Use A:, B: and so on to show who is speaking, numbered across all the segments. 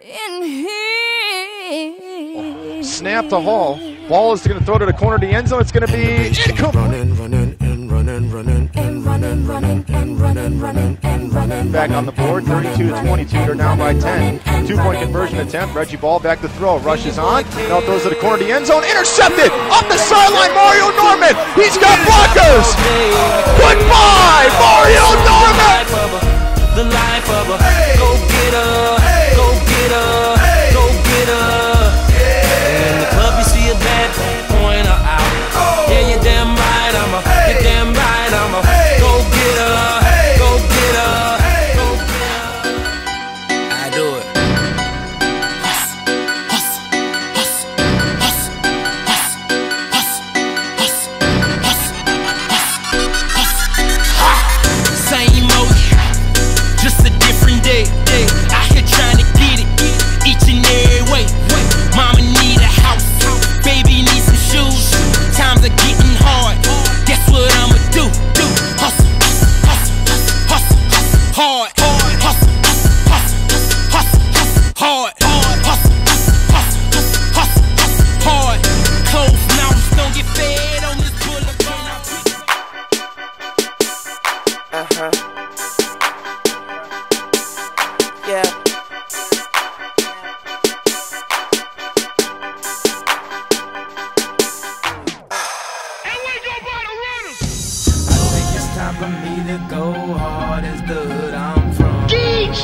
A: in here.
B: Snap to Hall. Ball is going to throw to the corner of the end zone. It's going to be incomplete.
C: Running, running, and running, running, and running, running, and running, running, and running.
B: Back on the board, 32 to 22. They're now by 10. Two point conversion attempt. Reggie Ball back to throw. Rushes on. Now throws to the corner of the end zone. Intercepted. Up the sideline. Mario Norman. He's got blockers. Goodbye, Mario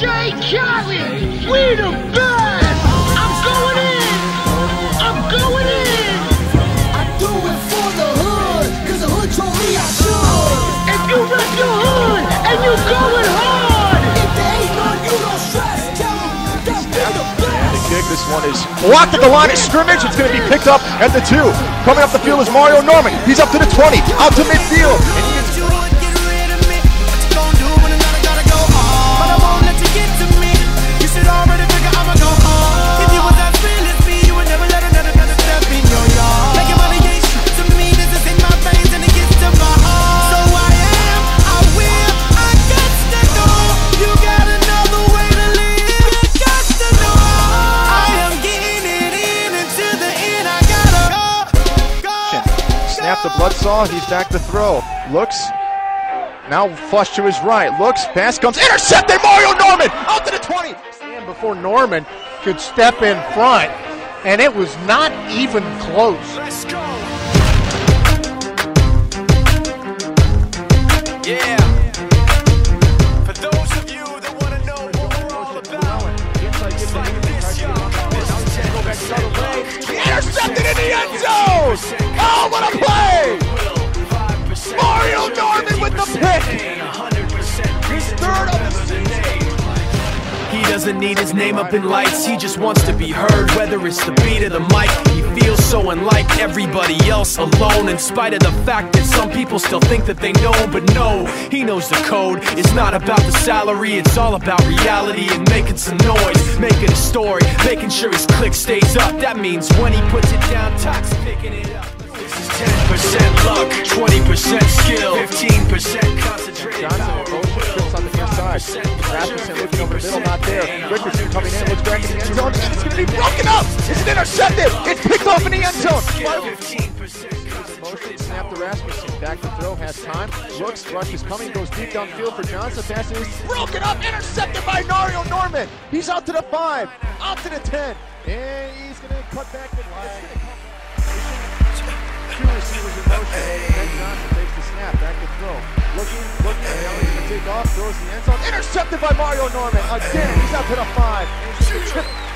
D: DJ Khaled, we the best. I'm going in. I'm going in.
E: I do it for the hood, cause the hood told me I should.
D: If you rep your hood and you going hard,
E: If there ain't none, you don't stress. Tell them that we the best.
B: Kick. This one is blocked at the line of scrimmage. It's going to be picked up at the two. Coming up the field is Mario Norman. He's up to the 20, out to midfield. The blood saw. He's back to throw. Looks. Now flush to his right. Looks. Pass comes. Intercepted. Mario Norman out to the 20.
F: stand before Norman could step in front, and it was not even close.
C: Doesn't need his name up in lights, he just wants to be heard. Whether it's the beat of the mic, he feels so unlike everybody else alone. In spite of the fact that some people still think that they know, but no, he knows the code. It's not about the salary, it's all about reality and making some noise, making a story, making sure his click stays up. That means when he puts it down, Tox picking it up. This is 10% luck, 20% skill, 15% concentrated
B: Rasmussen looking over the middle, not there. Richardson coming in, looks back in the end zone, it's going to be broken up. It's intercepted. It's picked off in the end zone. Motion, snap to Rasmussen. Back to throw, has time. Looks, rush is coming, goes deep downfield for Johnson. Pass is broken up, intercepted by Mario Norman. He's out to the five, out to the ten, and he's going to cut back the line. Two receivers in motion. Going to take off, throws the end zone. Intercepted by Mario Norman. Again, he's out to the five.